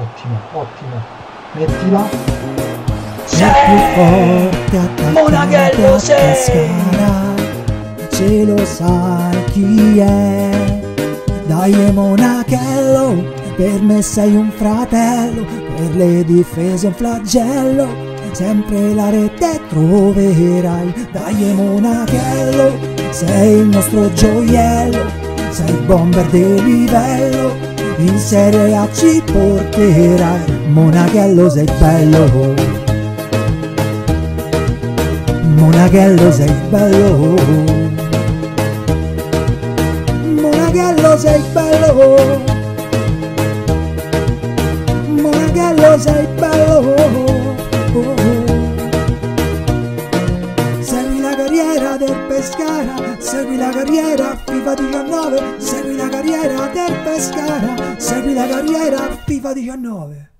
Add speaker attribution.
Speaker 1: ottimo, ottimo. Mettila.
Speaker 2: Sei più forte
Speaker 1: Monaghello
Speaker 2: a
Speaker 1: sei!
Speaker 2: Se lo sai chi è Dai Monachello Per me sei un fratello Per le difese un flagello Sempre la rete troverai Dai Monachello Sei il nostro gioiello Sei bomber di livello In Serie A ci porterai Monachello sei bello. Monaghello sei bello. Monaghello sei bello. Monaghello sei bello. Segui la carriera del Pescara Segui la carriera FIFA 19 Segui la carriera del Pescara Segui la carriera FIFA 19